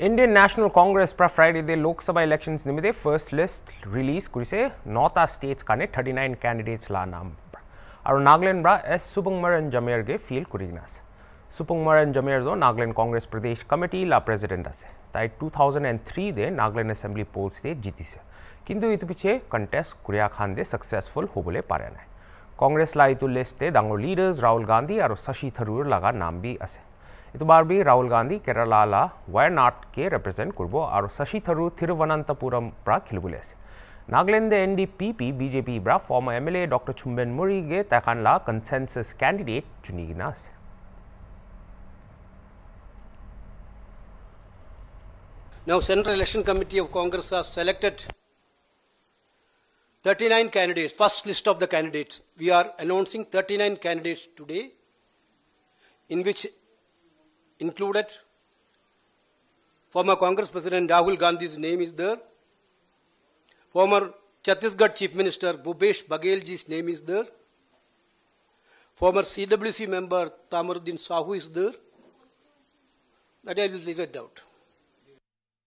Indian national Congress পৰা Friday Lok Sabha elections নিমিত্তে first list release কৰিছে নটা ষ্টেটছ কাৰণে থাৰ্টি নাইন কেণ্ডিডেটছ লা নাম আৰু নাগালেণ্ড পৰা এছ সুপংমৰণ জমেৰগে ফিল কৰি কিনে আছে সুপংমৰণ জমেৰজো নাগালেণ্ড কংগ্ৰেছ প্ৰদেশ কমিটি লা প্ৰেচিডেণ্ট আছে তাই two thousand and থ্ৰীতে Nagaland assembly পলছতে জিতিছে কিন্তু ইটো পিছে কণ্টেষ্ট কুৰিয়া খান্দে ছাকচেছফুল হ'বলৈ পাৰে নাই কংগ্ৰেছ লা ইটো লিষ্টে ডাঙৰ লিডাৰ্ছ ৰাহুল গান্ধী আৰু শশী থাৰুৰ লগা নাম বি আছে इस बार भी राहुल गांधी केरला वायनाड के रिप्रेजेंट करब और Shashi Tharoor Thiruvananthapuram खेलबले Nagaland N D P P BJP former M L A doctor Chumben मुरीगे तकानला कंसेंसस कैंडिडेट चुनिगिना Now, Central Election Committee of Congress has selected 39 candidates, first list of the candidates. We are announcing 39 candidates today, in which included. Former Congress President Rahul Gandhi's name is there. Former Chhattisgarh Chief Minister Bhupesh Bagelji's name is there. Former CWC member Tamaruddin Sahu is there. That I will leave it out.